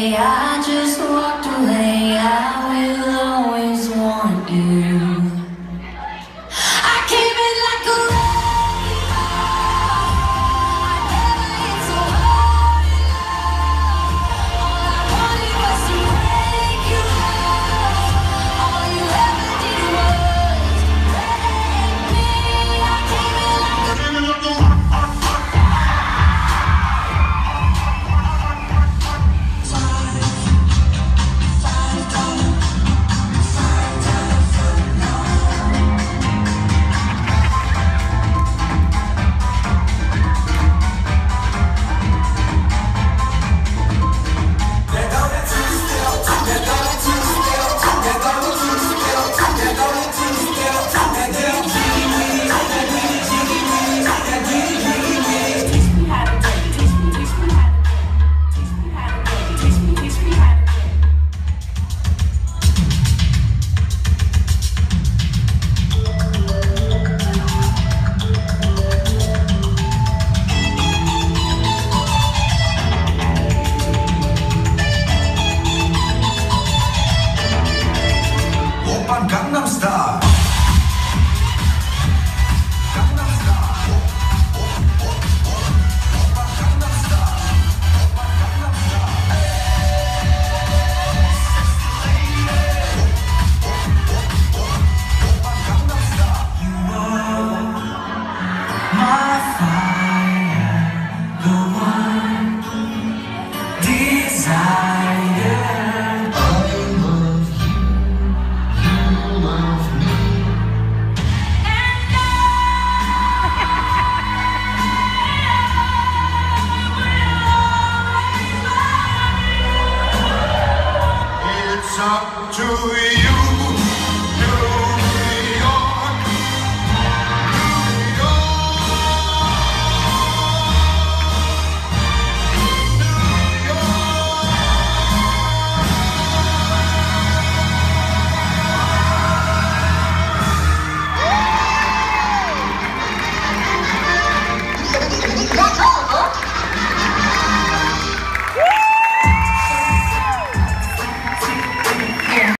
say I my